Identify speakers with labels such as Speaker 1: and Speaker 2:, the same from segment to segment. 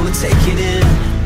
Speaker 1: wanna take it in.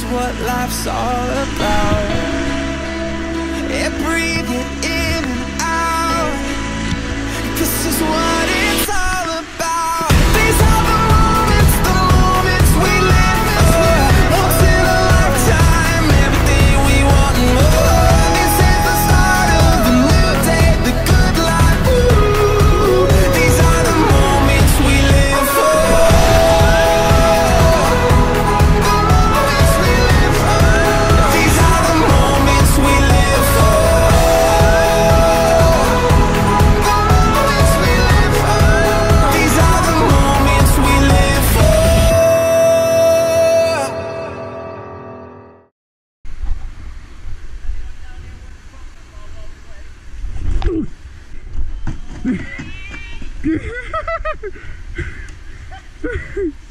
Speaker 1: that's what life's all about. Yeah, breathe it Ha ha ha!